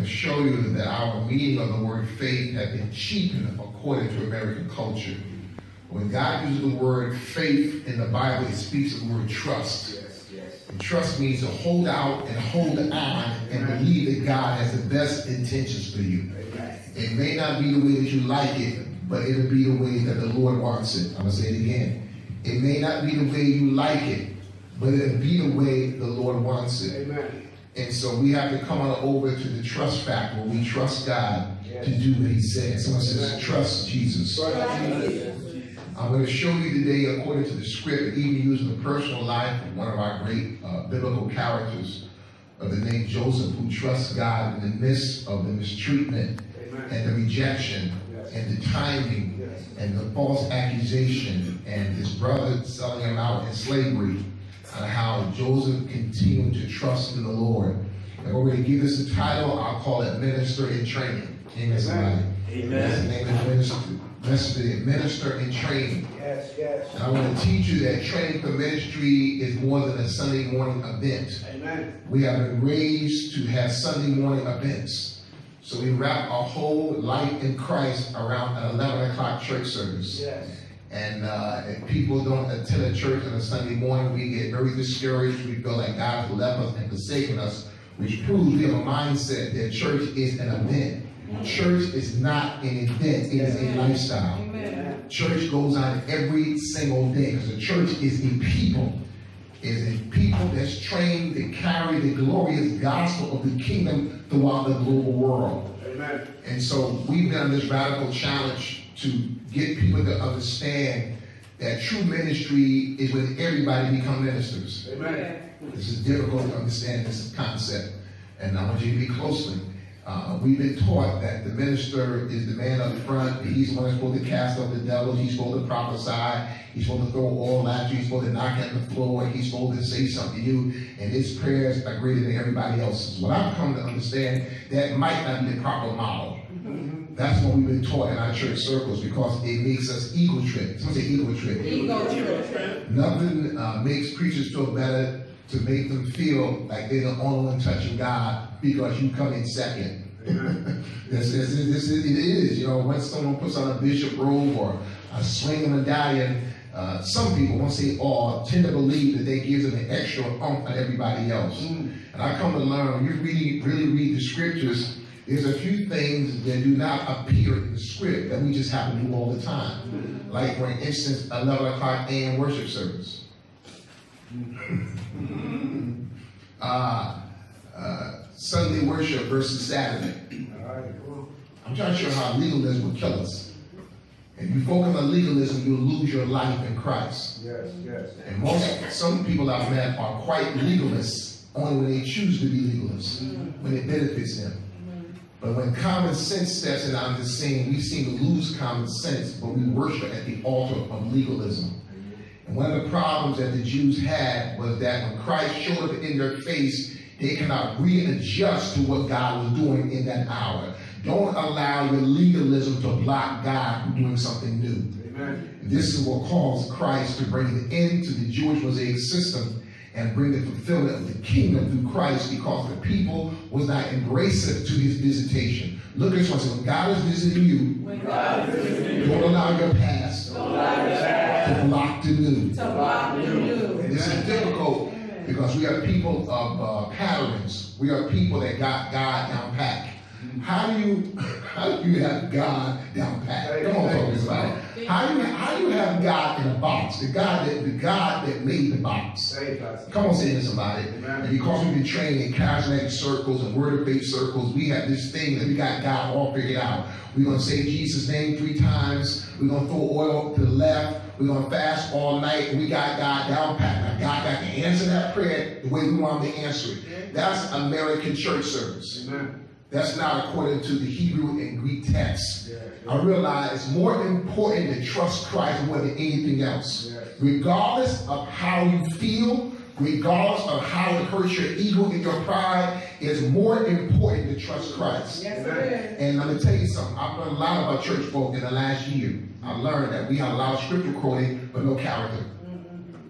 to show you that our meaning of the word faith has been cheapened according to American culture. When God uses the word faith in the Bible, he speaks of the word trust. And trust means to hold out and hold on and believe that God has the best intentions for you. It may not be the way that you like it, but it'll be the way that the Lord wants it. I'm going to say it again. It may not be the way you like it, but it'll be the way the Lord wants it. Amen. And so we have to come on over to the trust factor we trust God to do what He says. Someone says, trust Jesus. I'm going to show you today, according to the script, even using the personal life of one of our great uh, biblical characters of the name Joseph, who trusts God in the midst of the mistreatment Amen. and the rejection Yes. and the timing Yes. and the false accusation and his brother selling him out in slavery and how Joseph continued to trust in the Lord. And we're going to give this a title, I'll call it Minister in Training. Amen, somebody. Amen. That's the name of the minister. Minister, minister in Training. Yes, yes. And I want to teach you that training for ministry is more than a Sunday morning event. Amen. We have been raised to have Sunday morning events. So we wrap our whole life in Christ around an 11 o'clock church service. Yes. And uh, if people don't attend a church on a Sunday morning, we get very discouraged. We feel like God has left us and forsaken us, which proves we have a mindset that church is an event. Church is not an event, it is a lifestyle. Amen. Church goes on every single day because the church is a people. Is a people that's trained to carry the glorious gospel of the kingdom throughout the global world. Amen. And so we've done this radical challenge to get people to understand that true ministry is when everybody become ministers. Amen. This is difficult to understand this concept, and I want you to be closely. Uh, we've been taught that the minister is the man up front. He's the one that's supposed to cast out the devils. He's supposed to prophesy. He's supposed to throw all at you. He's supposed to knock on the floor. He's supposed to say something to you. And his prayers are greater than everybody else's. What I've come to understand, that might not be the proper model. That's what we've been taught in our church circles because it makes us ego trip. Someone say ego trip. Ego trip. Nothing uh, makes preachers feel better to make them feel like they're the only one touching God because you come in second. this, this, this, this is, it is, you know, when someone puts on a bishop robe or a swinging medallion, uh, some people, won't say all, tend to believe that they give them an extra oomph on everybody else. And I come to learn, when you really, really read the scriptures, there's a few things that do not appear in the script that we just happen to do all the time. Like, for instance, 11 o'clock a.m. worship service. uh, uh, Sunday worship versus Saturday. All right, come on. I'm trying to show how legalism will kill us. If you focus on legalism, you'll lose your life in Christ. Yes, yes. And most, some people I've met are quite legalists only when they choose to be legalists, when it benefits them. But when common sense steps in on the scene, we seem to lose common sense, but we worship at the altar of legalism. And one of the problems that the Jews had was that when Christ showed up in their face, they cannot readjust to what God was doing in that hour. Don't allow your legalism to block God from doing something new. Amen. This is what caused Christ to bring an end to the Jewish Mosaic system and bring the fulfillment of the kingdom through Christ because the people was not embracive to his visitation. Look at this one. When God is visiting you, When God is visiting don't allow your past don't allow your past to block the new. to block the new. And this is difficult because we are people of uh, patterns. We are people that got God down pat. How do you how do you have God down pat? Come on, talk about it. How do you how do you have God in a box? The God that the God that made the box. Say it, Pastor. Come on, say this about it. And because we've been trained in charismatic circles and word of faith circles, we have this thing that we got God all figured out. We're gonna say Jesus' name three times. We're gonna throw oil to the left. We're gonna fast all night. We got God down pat. Now God got to answer that prayer the way we want him to answer it. That's American church service. Amen. That's not according to the Hebrew and Greek text. I realize it's more important to trust Christ more than anything else. Yes. Regardless of how you feel, regardless of how it hurts your ego and your pride, it's more important to trust Christ. Yes, it is. And let me tell you something. I've learned a lot about church folk in the last year. I learned that we have a lot of scripture quoting, but no character. Mm-hmm.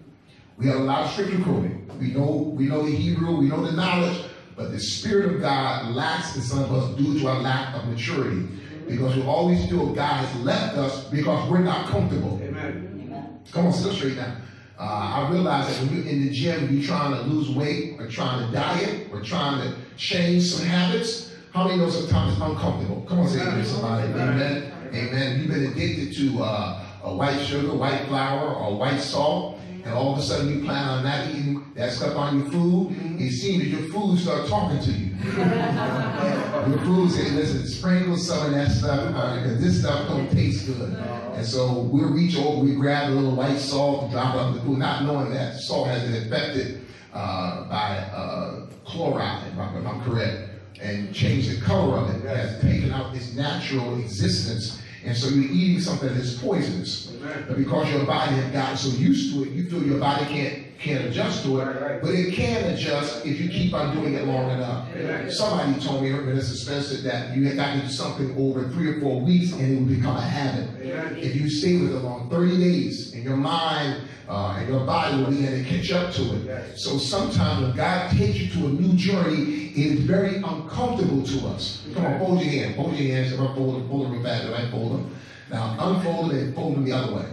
We have a lot of scripture quoting. We know we know the Hebrew, we know the knowledge, But the Spirit of God lacks in some of us due to our lack of maturity. Because we always feel God has left us because we're not comfortable. Amen. Come on, sit straight now. Uh, I realize that when you're in the gym, you're trying to lose weight or trying to diet or trying to change some habits. How many know sometimes it's uncomfortable? Come on, say it to somebody. Amen. Amen. You've been addicted to uh, a white sugar, white flour, or white salt, and all of a sudden you plan on not eating that stuff on your food. It seems that your food start talking to you. your food say, listen, sprinkle some of that stuff because this stuff don't taste good. And so we'll reach over, we grab a little white salt and drop it on the food, not knowing that salt has been affected uh, by uh, chloride, if I'm, if I'm correct, and change the color of it, has taken out its natural existence. And so you're eating something that's poisonous. Amen. But because your body has gotten so used to it, you feel your body can't can't adjust to it. Right, right. But it can adjust if you keep on doing it long enough. Amen. Somebody told me, Minister Spencer, that you got to do something over three or four weeks and it will become a habit. If you stay with it long 30 days, and your mind uh, and your body will begin to catch up to it. So sometimes when God takes you to a new journey, it is very uncomfortable to us. Come on, fold your hand. Fold your hands. If I fold them, fold them. If I fold them. Now unfold them and fold them the other way.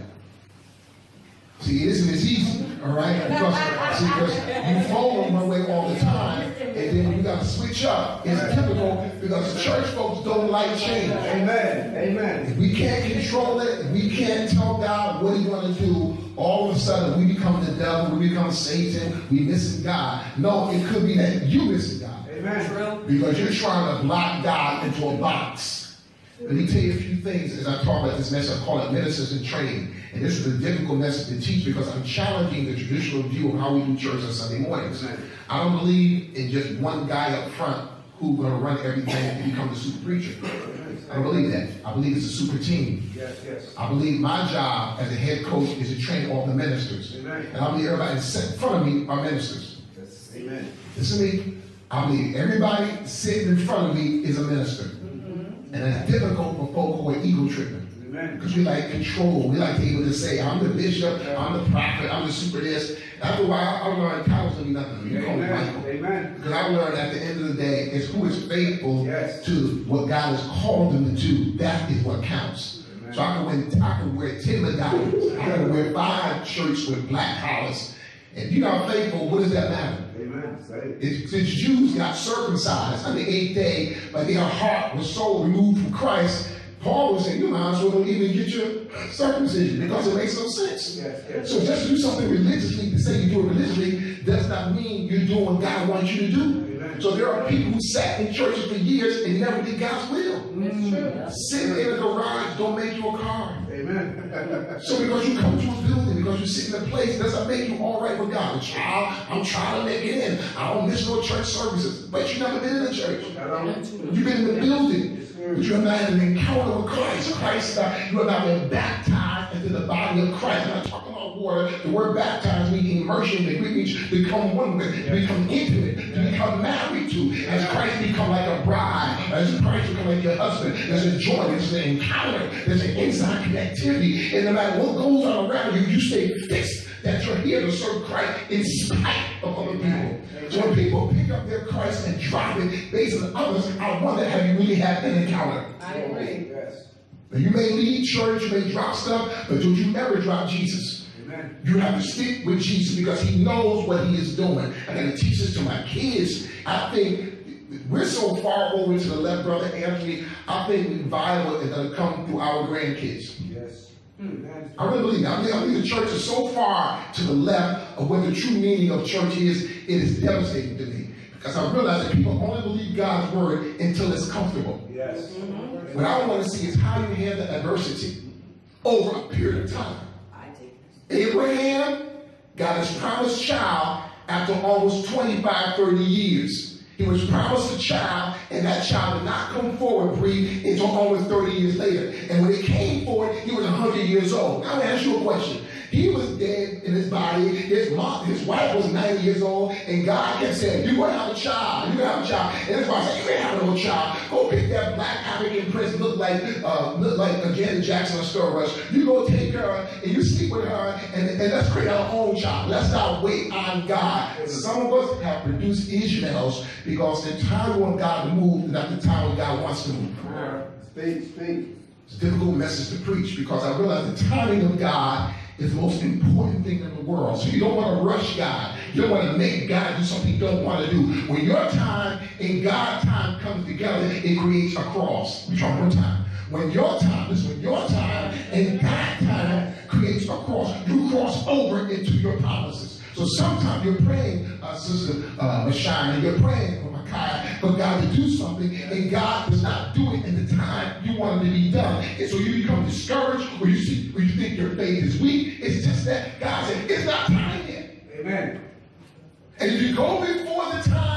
See, it isn't as easy, all right? Because, see, because you fold them one way all the time, and then you got to switch up. It's typical because church folks don't like change. Amen. Amen. If we can't control it, if we can't tell God what He's going to do, all of a sudden we become the devil, we become Satan, we missing God. No, it could be that you missing God Amen. because you're trying to block God into a box. Let me tell you a few things as I talk about this message. I call it ministers in training. And this is a difficult message to teach because I'm challenging the traditional view of how we do church on Sunday mornings. I don't believe in just one guy up front who's going to run everything and become the super preacher. I don't believe that. I believe it's a super team. Yes, yes. I believe my job as a head coach is to train all the ministers. Amen. And I believe everybody that's in front of me are ministers. Yes. Amen. Listen to me. I believe everybody sitting in front of me is a minister. And it's difficult for folk who are ego tripping. Because we like control. We like to be able to say, I'm the bishop, I'm the prophet, I'm the super this. After a while, I learned titles don't mean nothing. You call me Michael. Amen. Because I learned at the end of the day, it's who is faithful Yes. to what God has called them to do. That is what counts. Amen. So I can wear, I can wear 10 medallions. I can wear five shirts with black collars. If you're not faithful, what does that matter? Amen. Say it. It's, since Jews got circumcised on the eighth day, but their heart was so removed from Christ, Paul was saying, you might as well don't even get your circumcision because it makes no sense. Yes, yes. So just do something religiously, to say you do it religiously, does not mean you're doing what God wants you to do. Amen. So there are people who sat in churches for years and never did God's will. Sitting in a garage don't make you a car. Amen. So because you come to a building, because you sit in a place, doesn't make you all right with God. Child, I'm trying to make it in. I don't miss no church services. But you never been in a church. You've been in the building. But you have not had an encounter with Christ. Christ, uh, you have not been baptized into the body of Christ. I'm not talking about water. The word baptized means immersion. The Greek means become one with, to become intimate, to become married to. As Christ become like a bride, as Christ become like your husband, there's a joy, there's an encounter, there's an inside connectivity. And no matter what goes on around you, you stay fixed that you're here to serve Christ in spite of other people. So when people pick up their Christ and drop it based on others, I wonder have you really had an encounter? I agree. Yes. Now, you may leave church, you may drop stuff, but don't you ever drop Jesus. Amen. You have to stick with Jesus because he knows what he is doing. I got to teach this to my kids. I think we're so far over to the left, Brother Anthony. I think revival is going to come through our grandkids. Yes. Hmm. Amen. I really believe that. I believe, I believe the church is so far to the left of what the true meaning of church is, it is devastating to me. Because I realize that people only believe God's word until it's comfortable. Yes. Mm-hmm. What I want to see is how you handle adversity over a period of time. Abraham got his promised child after almost 25, 30 years. He was promised a child, and that child did not come forward, breathe, until almost 30 years later. And when he came forward, he was 100 years old. Now, I'm going to ask you a question. He was dead in his body. His mom, his wife was 90 years old, and God kept saying, You're to have a child. You're to have a child. And his wife said, You ain't having no child. Go pick that black African prince, look like uh, look like Janet Jackson or Star Rush. You go take her and you sleep with her, and, and let's create our own child. Let's not wait on God. Some of us have produced Ishmaels because the time when God to move, not the time when God wants to move. Speak, speak. It's a difficult message to preach because I realize the timing of God is the most important thing in the world. So you don't want to rush God. You don't want to make God do something you don't want to do. When your time and God's time comes together, it creates a cross. We talk one time. When your time is when your time and God's time creates a cross, you cross over into your promises. So sometimes you're praying, uh, Sister uh, Mashine, you're praying for for God to do something, and God does not do it in the time you want it to be done. And so you become discouraged, or you see, or you think your faith is weak. It's just that God said, it's not time yet. Amen. And if you go before the time,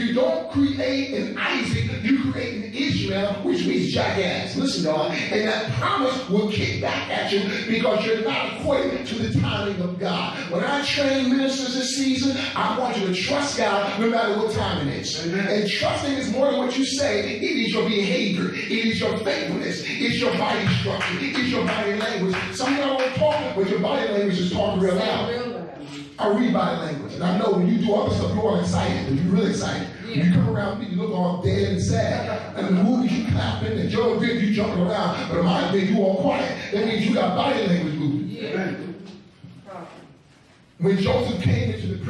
you don't create an Isaac, you create an Ishmael, which means jackass. Listen, y'all. And that promise will kick back at you because you're not according to the timing of God. When I train ministers this season, I want you to trust God no matter what time it is. Amen. And trusting is more than what you say. It is your behavior. It is your faithfulness. It's your body structure. It's your body language. Some of y'all don't talk, but your body language is talking. Real loud. I read body language, and I know when you do other stuff, you're all excited, and you're really excited. When you come around me, you look all dead and sad. And in the movies, you clapping, and Joe Vic, you jumping around, but in my thing, you all quiet. That means you got body language moving. Yeah. When Joseph came into the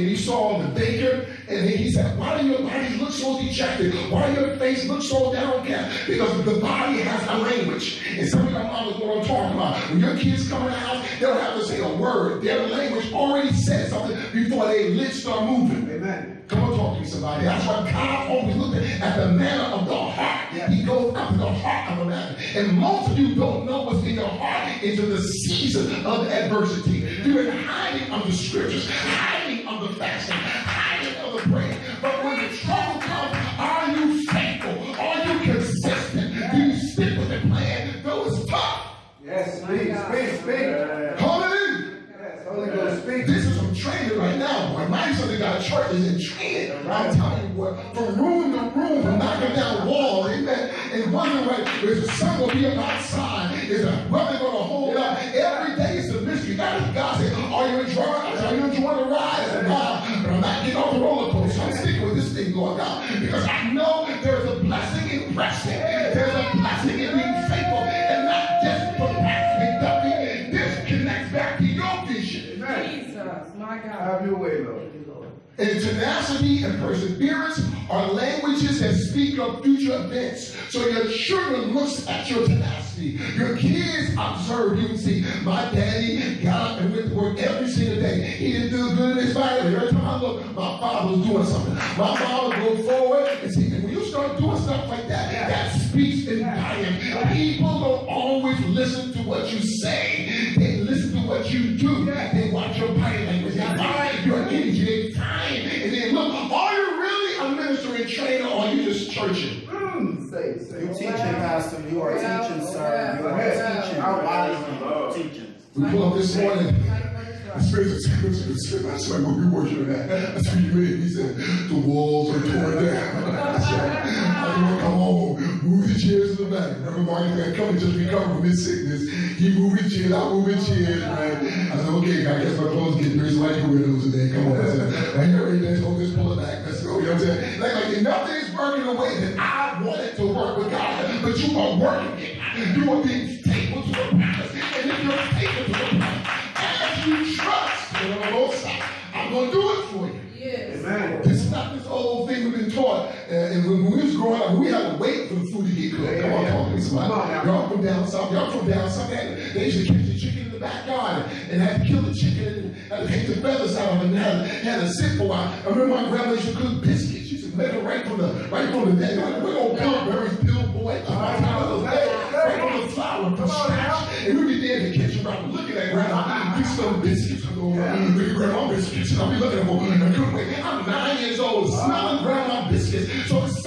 and he saw the baker, and he said, Why do your bodies look so dejected? Why do your face look so downcast? Because the body has a language. And some of y'all what I'm talking about. When your kids come in the house, they don't have to say a word. Their language already said something before their lips start moving. Amen. Come on, talk to me, somebody. That's why God always looked at the manner of the heart. He goes after the heart of a man. And most of you don't know what's in your heart into the season of adversity. You're in hiding of the scriptures, hiding of the fasting, hiding of the praying. But when the trouble comes, are you faithful? Are you consistent? Do you stick with the plan? Though it's tough. Yes, speak, speak, speak. Hallelujah. Yes, Holy Ghost, speak. This is some training right now, boy. My son that got a church is in training. I'm telling you what, from room to room, from knocking down walls, amen. And wondering what is the sun gonna be up outside? Is the weather gonna hold with this thing going down. Because I know there's a blessing in resting. There's a blessing in being faithful and not just procrastinating. This connects back to your vision. Amen. Jesus, my God. Have your way, Lord. And tenacity and perseverance are languages that speak of future events. So your children looks at your tenacity. Your kids observe. You can see my daddy got up and went to work every single day. He didn't feel good in his family. Every time I look, my father was doing something. My would go forward and see. When you start doing stuff like that, that speaks in volume. People don't always listen to what you say. They listen to what you do. They watch your body language. They watch your energy. They time. And then look, are you really a minister and trainer or are you just churching? Mm, say, it, say. You it. teaching, Pastor. You are teaching, sir. You are well. teaching. Our bodies are teaching. We pull up this morning. Fight for the The struggle. Spirit of Scripture said, That's like what we worship at. That's what you mean. He said, The walls are torn down. I said, I said, Come on, move the chairs to the back. Remember Martin said, Come and just recover from his sickness. He moved his chairs, I moved his chairs, man. I said, Okay, I guess my clothes get dirty, so I can wear those today. Come on. I said, Right here, let's go, let's pull it back. Let's go. You know what I'm saying? Like, like nothing is working the way that I wanted to work with God, but you are working it. You are being faithful to the promise. And if you're faithful to the promise, as you trust, you know, Lord, I'm going to do it for you. Yes. Amen. This is not this old thing we've been taught. Uh, and when we was growing up, we had to wait for the food to get cooked. Come on, talk to me, somebody. Come on. Y'all from down south. Y'all from down south. They, had- they used to catch the chicken in the backyard and had to kill the chicken and had to take the feathers out of it and had, had to sit for a while. I remember my grandma used to cook biscuits. She make it right from the right from the day. We're gonna Pillsbury's Pill Boy. Right from the from scratch. And we be there in the kitchen, right, looking at grandma. Some biscuits. I go, look at grandma biscuits. I'll be looking at them. I couldn't wait. I'm nine years old, smelling grandma biscuits. So it's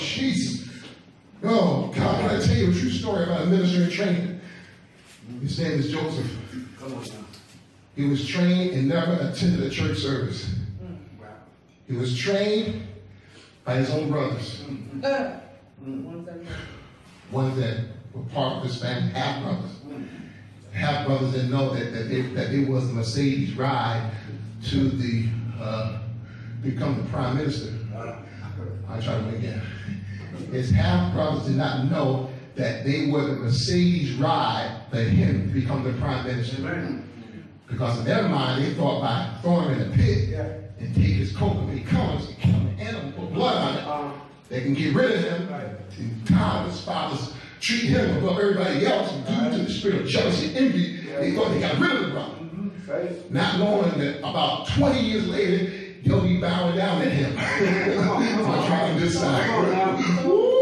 Jesus. Oh, God, can I tell you a true story about a minister in training? His name is Joseph. Come on now. He was trained and never attended a church service. Wow. He was trained by his own brothers, one second. ones that were part of his family, half brothers. Half brothers didn't know that, that, it, that it was the Mercedes ride to the uh, become the prime minister. I'll try to wait again. His half brothers did not know that they were the Mercedes ride for him to become the prime minister. Amen. Because in their mind, they thought by throwing him in a pit Yeah. and take his coat when he comes, and kill an animal, put blood on it, Um, they can get rid of him. And God, his fathers, treat him above everybody else due to the spirit of jealousy and envy. They thought they got rid of the brother. faith. Not knowing that about 20 years later, they'll be bowing down at him. I'm trying to decide. Woo,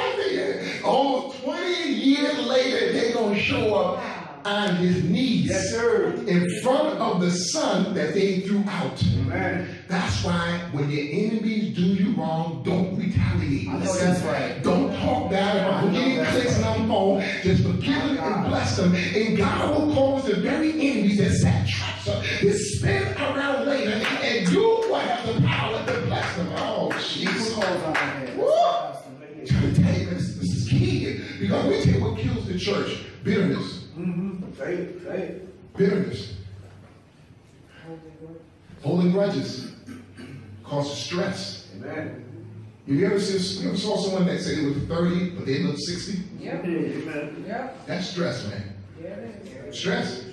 I you, almost 20 years later, they're going to show up on his knees Yes, sir. in front of the son that they threw out. Amen. That's why when your enemies do you wrong, don't retaliate. I know that's right. Don't talk bad about them. I know Getting that's clicks right. on the phone. Just forgive them and bless them. And God will cause the very enemies that sat traps up to spin around later tell you, this, this is key. Because we take what kills the church. Bitterness. Mm-hmm. Faith, faith. Bitterness. Holding grudges. Causes stress. Amen. You ever, see, you ever saw someone that said they were 30, but they look 60? Yeah. Amen. yep, That's stress, man. yeah. Stress.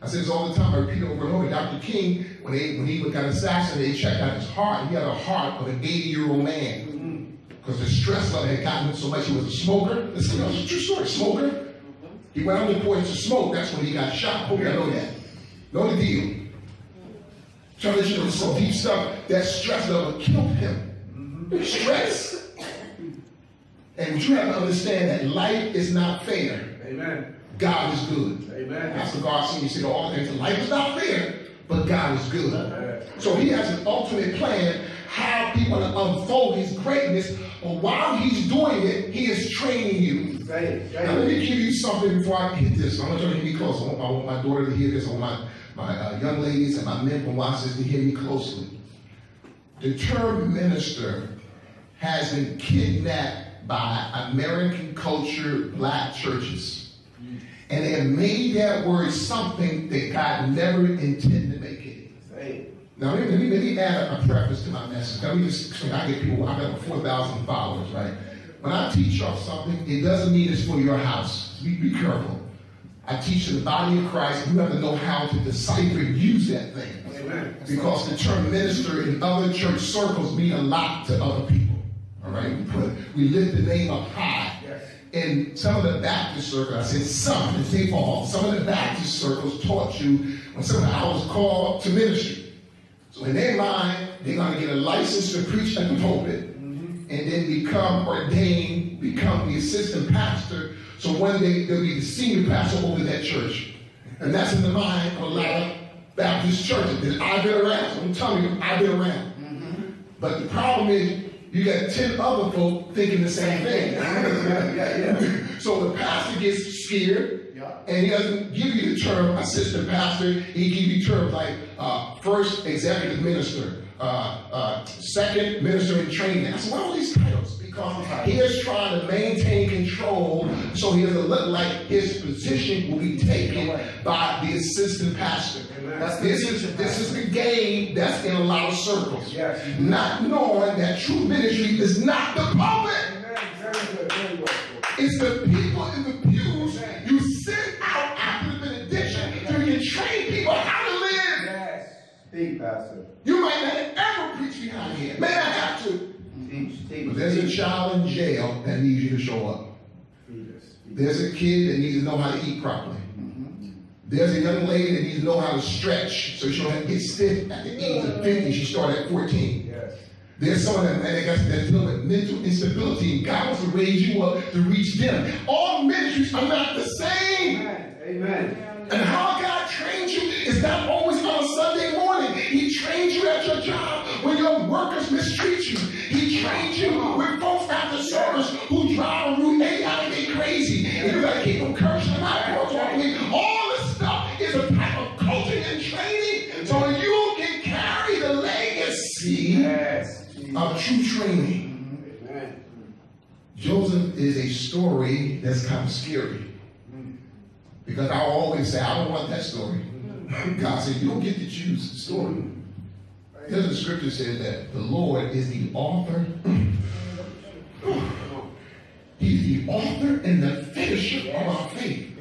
I say this all the time. I repeat it over and over. Dr. King, when they when he got assassinated, they checked out his heart. He had a heart of an 80 year old man because the stress level had gotten him so much. He was a smoker. This is a true story. Smoker. He went on the porch to smoke. That's when he got shot. Hope y'all know that. Know the deal. Trying to let you know some deep stuff. That stress level killed him. Stress. And you have to understand that life is not fair. Amen. God is good. Amen. Pastor God you all things. Life is not fair, but God is good. So he has an ultimate plan how he's going to unfold his greatness. But while he's doing it, he is training you. Faith, Now let me give you something before I hit this. I want you to hear me close. I want, I want my daughter to hear this. I want my, my uh, young ladies and my men from this to hear me closely. The term minister has been kidnapped by American culture, black churches. And they have made that word something that God never intended to make it. Now, let me, let me, let me add a, a preface to my message. Let me just, I get people, I got 4,000 followers, right? When I teach y'all something, it doesn't mean it's for your house. Be, be careful. I teach the body of Christ. You have to know how to decipher and use that thing. Amen. Because the term minister in other church circles mean a lot to other people. All right? We, put, we lift the name up high. In some of the Baptist circles, I said some, and say all, some of the Baptist circles taught you when someone I was called to ministry. So in their mind, they're going to get a license to preach at the pulpit mm-hmm. and then become ordained, become the assistant pastor. So one day they'll be the senior pastor over that church. And that's in the mind of a lot of Baptist churches that I've been around. So I'm telling you, I've been around. Mm-hmm. But the problem is, you got 10 other folk thinking the same thing. Yeah, yeah. So the pastor gets scared, and he doesn't give you the term assistant pastor. He give you terms like uh, first executive minister, uh, uh, second minister in training. I said, what are all these titles? He is trying to maintain control so he doesn't look like his position will be taken by the assistant pastor. Amen. This is this is the game that's in a lot of circles. Yes. Not knowing that true ministry is not the pulpit. Amen. Very good. Very well. It's the people in the pews you send out after the benediction so you train people how to live. Yes. Speak, Pastor. You might not ever preach behind here. May I have to. But there's a child in jail that needs you to show up. Feed us. Feed us. There's a kid that needs to know how to eat properly. Mm-hmm. There's a young lady that needs to know how to stretch so she don't get stiff at the age of 50. She started at 14. Yes. There's someone that, that got that's dealing with mental instability, and God wants to raise you up to reach them. All ministries are not the same. Amen. Amen. And how God trains you is not always service who drive Route 8 out and get crazy. And you gotta keep them cursing them out. Don't talk to me. All this stuff is a type of coaching and training so you can carry the legacy Yes. Of true training. Amen. Joseph is a story that's kind of scary. Because I always say, I don't want that story. God said, you don't get to choose the story. There's a scripture says that the Lord is the author. He's the author and the finisher of our faith.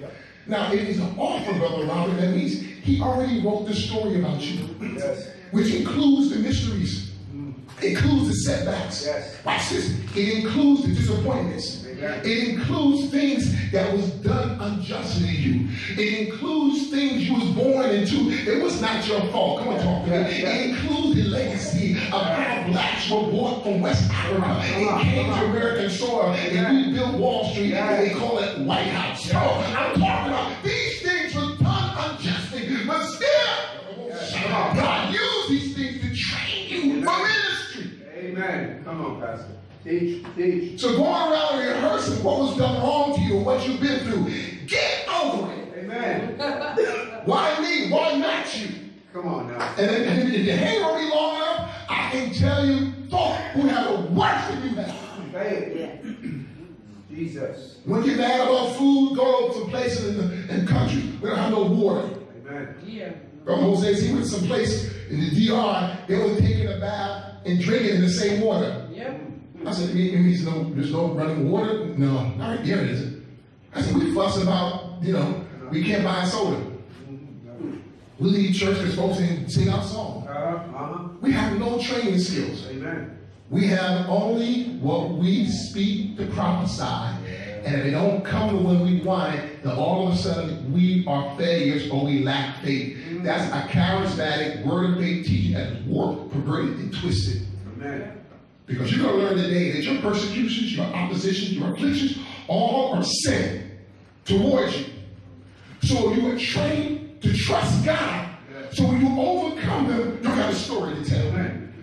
Now, if he's an author, Brother Robert, that means he already wrote the story about you, Yes. which includes the mysteries, mm. includes the setbacks. Yes. Watch this. It includes the disappointments. It includes things that was done unjustly to you. It includes things you was born into. It was not your fault. Come on, talk to me. It includes the legacy of how blacks were brought from West Africa. It came to. American soil and we built Wall Street and they call it White House. So oh, I'm talking about these things were done unjustly, but still, God used these things to train you for ministry. Amen. Come on, Pastor. Teach. Teach. So going around rehearsing what was done wrong to you or what you've been through, get over it. Amen. Why me? Why not you? Come on now. And, then- and if you hang on me long enough, I can tell you folk who have it worse than you have. Say. Jesus. When you mad about food, go to some places in the in country we don't have no water. Amen. Yeah. Brother Jose, he went some place in the DR, they were taking a bath and drinking the same water. Yep. I said, it means no, there's no running water? No, not right there, is it? I said, we fuss about, you know, we can't buy soda. We leave church because folks didn't sing our song. Uh-huh. Uh-huh. We have no training skills. Amen. We have only what we speak to prophesy. And if it don't come to when we want it, then all of a sudden we are failures or we lack faith. That's a charismatic word of faith teaching that is warped, perverted, and twisted. Amen. Because you're going to learn today that your persecutions, your oppositions, your afflictions, all are sin towards you. So you are trained to trust God. So when you overcome them, you got a story to tell. Amen.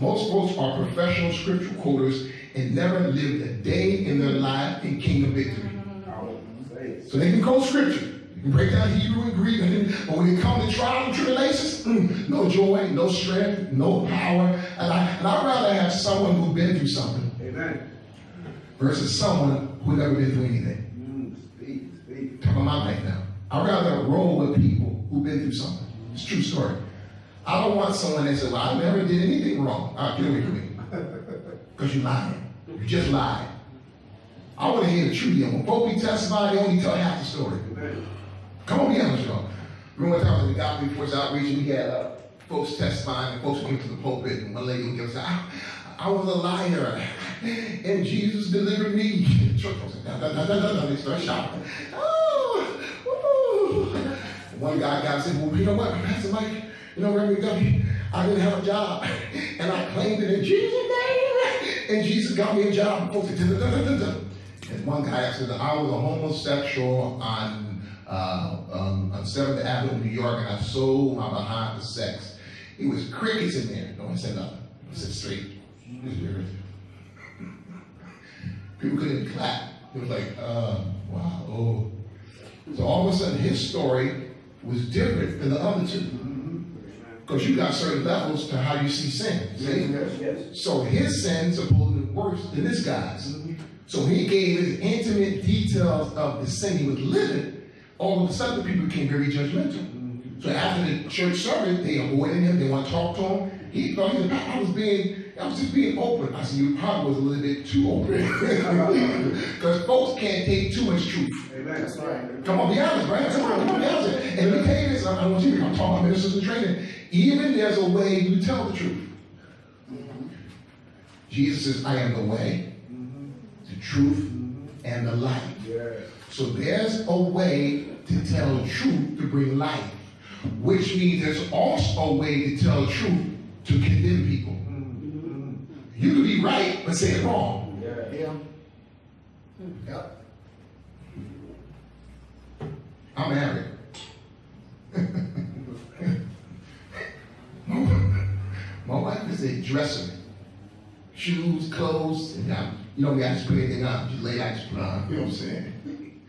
Most folks are professional scripture quoters and never lived a day in their life in kingdom victory. So they can quote scripture. You can break down Hebrew and Greek, and then, but when it comes to trials and tribulations, mm, no joy, no strength, no power. And, I, and I'd rather have someone who's been through something Amen. versus someone who never been through anything. Mm. Speak. About my life now. I'd rather roll with people who've been through something. It's a true story. I don't want someone that says, well, I never did anything wrong. All right, get away from me. Because you lied. You just lied. I want to hear the truth. When folk be testifying, they only tell half the story. Come on, be honest, y'all. Remember one time when we got before us outreach, and we had uh, folks testifying, and folks came to the pulpit, and one lady would give us, I, I was a liar, and Jesus delivered me. The church da, da, da, da, da, da. They start shouting. One guy got said, well, you know what, Pastor Mike, you know, Reverend I didn't have a job, and I claimed it in Jesus' name, and Jesus got me a job. And one guy said, I was a homosexual on uh, um, on 7th Avenue, in New York, and I sold my behind for sex. It was crickets in there. No one said nothing. I said straight. People couldn't clap. It was like, uh, wow, oh. So all of a sudden, his story was different than the other two. Mm-hmm. Because you got certain levels to how you see sin. See? Yes. So his sins are probably worse than this guy's. Mm-hmm. So he gave his intimate details of the sin he was living. All of a sudden, people became very judgmental. Mm-hmm. So after the church service, they avoided him. They want to talk to him. He thought he was, I was being, I was just being open. I said, you probably was a little bit too open. Because folks can't take too much truth. Amen. That's right. Come on, be honest, right? Come on, come on, be honest. And let me tell this, I I want you to, I'm talking about ministers in training. Even there's a way you tell the truth. Mm-hmm. Jesus says, I am the way, the truth, and the life. Yes. So there's a way to tell the truth to bring life, which means there's also a way to tell the truth to condemn people. Mm-hmm. You could be right, but say it wrong. Yeah. Yeah. Yep. I'm married. My wife is a dresser. Shoes, clothes, and I, you know, we have to put anything on. Just lay out, just put on. You know what I'm saying?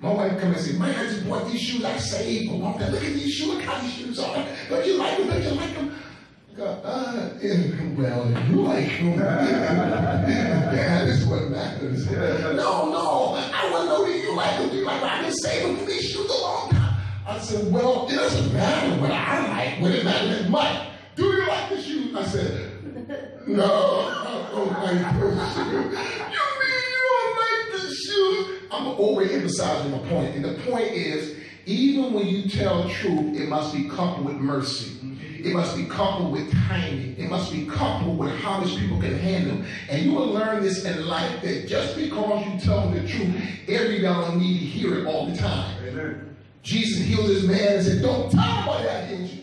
My wife come and say, man, I just bought these shoes I saved for mom. Look at these shoes. Look how these shoes are. Don't you like them? Don't you like them? I go, uh, well, if you like them, that is what matters. No, no, I you like. Do you like? I've been saving for these shoes a long time. I said, well, it doesn't matter what I like. What it matters is Mike. Do you like the shoes? I said, no, I don't like those shoes. You mean you don't like the shoes? I'm overemphasizing my point. And the point is, even when you tell truth, it must be coupled with mercy. It must be coupled with timing. It must be coupled with how much people can handle. And you will learn this in life that just because you tell them the truth, everybody need to hear it all the time. Amen. Jesus healed this man and said, Don't tell nobody I healed you.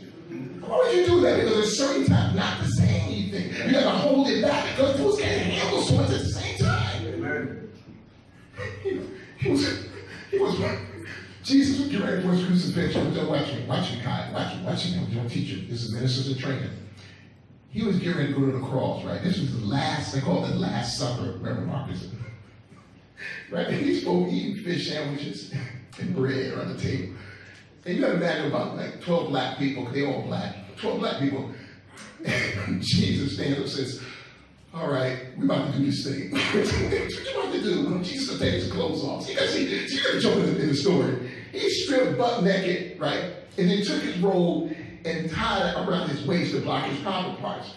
Why would you do that? Because there's certain times not to say anything. You got to hold it back because fools can't handle so much at the same time. Amen. He, he was, he was, Jesus was getting ready for his crucifixion. Just watch me, watch me, Kai, watch me, watch me. I'm your teacher. This is ministers in training. He was getting ready to go to the cross, right? This was the last, they call it the Last Supper, Reverend Marcus. Right? And to be eating fish sandwiches and bread around the table. And you got to imagine about like 12 black people, because they all black, 12 black people. And Jesus stands up and says, all right, we're about to do this thing. what you about to do? When Jesus will take his clothes off. You gotta see, you gotta jump in the story. He stripped butt naked, right? And then took his robe and tied it around his waist to block his private parts.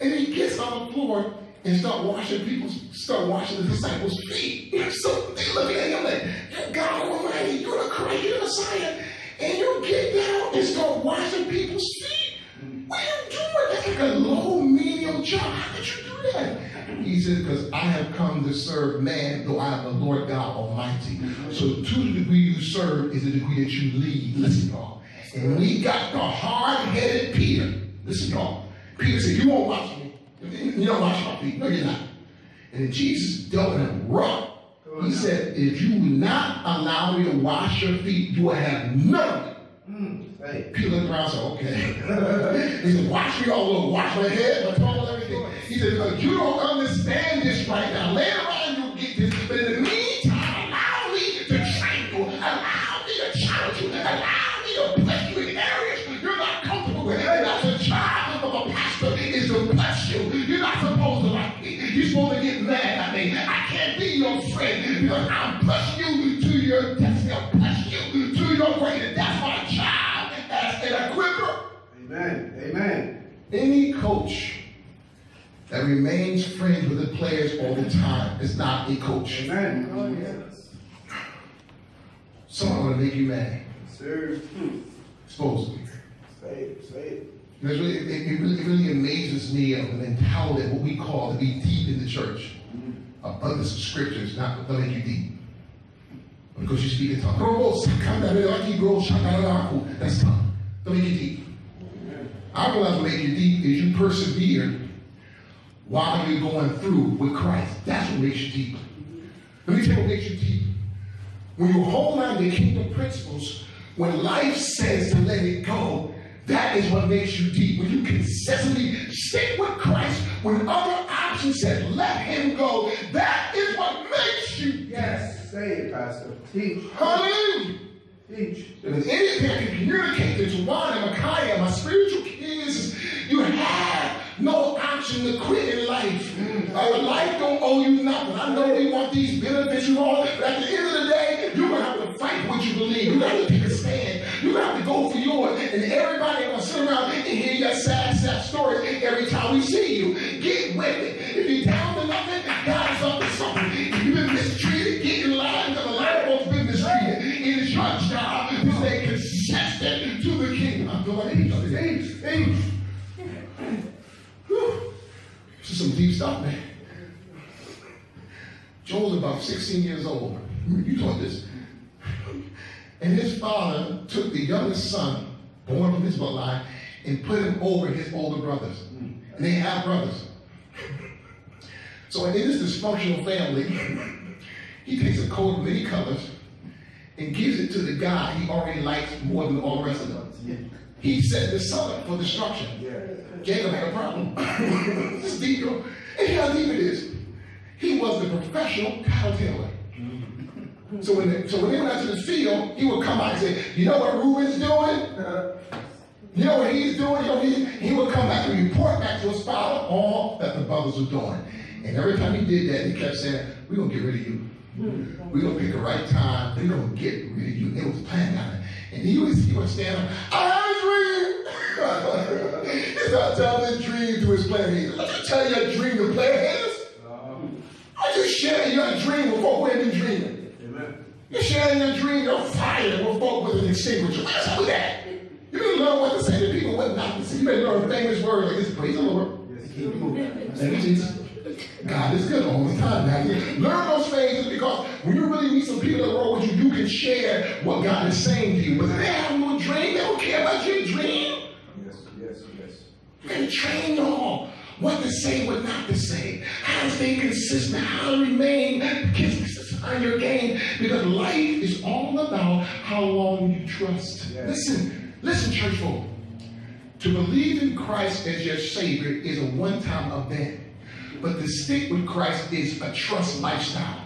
And he gets on the floor and start washing people's, start washing the disciples' feet. So they look at him like, God Almighty, you're the Christ, you're the Messiah. And you get down and start washing people's feet. What are you doing? That's like a low, menial job. How could you do that? He said, because I have come to serve man, though I am the Lord God Almighty. So to the degree you serve is the degree that you lead. Listen, y'all. And we got the hard-headed Peter. Listen, y'all. Peter said, you won't wash me. You don't wash my feet. No, you're not. And then Jesus dealt with him rough. He said, if you will not allow me to wash your feet, you will have none of it. Hey. Peter looked around and said, okay. he said, wash me all over, wash my head, my tongue, everything. He said, because you don't understand this right now. Later on you'll get this. But in I'm blessing you to your destiny. I'm blessing you to your greatness. That's my child as an equiper. Amen. Amen. Any coach that remains friends with the players all the time is not a coach. Amen. Oh, yes. Someone gonna make you mad. Sir. To be. Say it. Say it. Really, it, really, it really amazes me of the mentality of what we call to be deep in the church. Abundance of scriptures not to make you deep. Because you speak in tongues. That's tongue. Don't make you deep. I realize what you deep is you persevere while you're going through with Christ. That's what makes you deep. Let me tell you what makes you deep. When you hold on to kingdom principles, when life says to let it go, that is what makes you deep. When you consistently stick with Christ, when other options said let him go, that is what makes you. Yes. Say it, Pastor. Teach. Hallelujah. Teach. If there's anything I can communicate to Juwan and Micaiah, my spiritual kids, you have no option to quit in life. Uh, life don't owe you nothing. I know we want these benefits you all, but at the end of the day, you're gonna have to fight what you believe. You gotta take a stand. You're going to have to go for yours. And everybody gonna sit around and hear your sad, sad stories every time we see you. Get If you're down to nothing, God is up to something. If you've been mistreated, get in line because a lot of folks been mistreated. It is your job to stay consistent to the kingdom. I'm it. Age, age. Whew. This is some deep stuff, man. Joel's about 16 years old. You taught this. And his father took the youngest son, born from his bloodline, and put him over his older brothers. And they have brothers. So in this dysfunctional family, he takes a coat of many colors and gives it to the guy he already likes more than all the rest of them. He set this up for destruction. Yeah. Jacob had a problem. this yo. And how deep it is. He was the professional cattle tailor. Mm-hmm. So when, they, so when they went out to the field, he would come out and say, you know what Reuben's doing? Uh-huh. You know what he's doing? You know, he, he would come back and report back to his father all that the brothers were doing. And every time he did that, he kept saying, we're going to get rid of you. We're going to pick the right time. We're going to get rid of you. It was planned out. And he was, he would stand up, I had a dream. he started telling his dream to his player haters. Let me tell you your dream to player haters. I just sharing your dream with folk who ain't been dreaming. Amen. You're sharing your dream, your fire with folk with an extinguisher. What's up with that? You didn't learn what to say to people, what not to say. You better learn famous words like this. Praise the Lord. Yes, Keep moving. Thank you, Jesus. God is good all the time. Now, learn those phases because when you really meet some people that roll with you, you can share what God is saying to you. But they have no dream. They don't care about your dream. Yes, yes, yes. And train y'all what to say, what not to say, how to stay consistent, how to remain consistent on your game. Because life is all about how long you trust. Yes. Listen, listen, church folk. To believe in Christ as your Savior is a one-time event. But to stick with Christ is a trust lifestyle.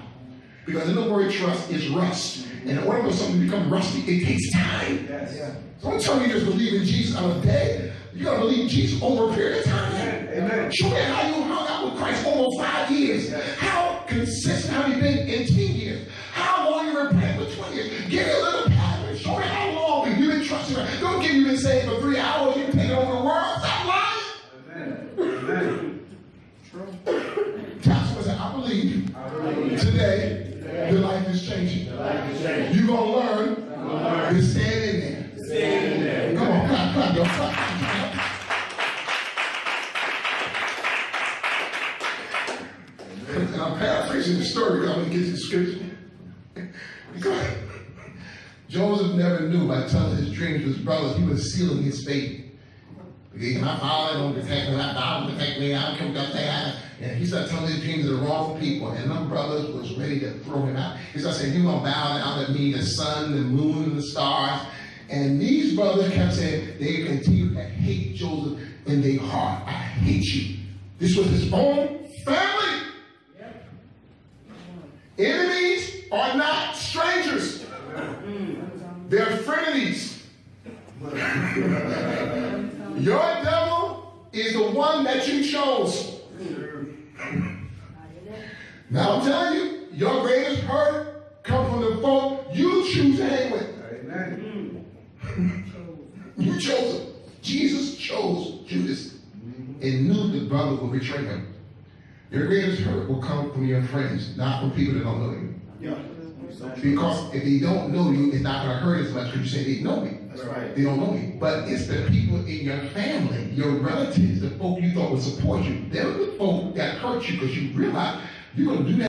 Because in the word trust is rust. And in order for something to become rusty, it takes time. Yes. Yeah. So don't tell me you just believe in Jesus on a day. You gotta believe in Jesus over a period of time. Amen. Amen. Show me how you hung out with Christ over five years. How consistent have you been in You're gonna learn to stand in there. Stand in there. Come on, clap, clap, yo, clap, clap. I'm paraphrasing the story I'm going to get to the scripture. Joseph never knew by telling his dreams to his brothers, he was sealing his fate. My father don't protect me, my father protect me, I don't come up there. And he started telling his dreams to the wrong people, and them brothers was ready to throw him out. He started saying, You're gonna bow down to me, the sun, the moon, and the stars. And these brothers kept saying, they continued to hate Joseph in their heart. I hate you. This was his own family. Enemies are not strangers. They're frenemies. Your devil is the one that you chose. Now I'm telling you, your greatest hurt comes from the folk you choose to hang with. Amen. You chose him. Jesus chose Judas and knew the brother would betray him. Your greatest hurt will come from your friends, not from people that don't know you. Yeah. Because if they don't know you, it's not going to hurt as much because you say they know me. That's right. They don't know me. But it's the people in your family, your relatives, the folk you thought would support you. They're the folk that hurt you because you realize you're going to do that.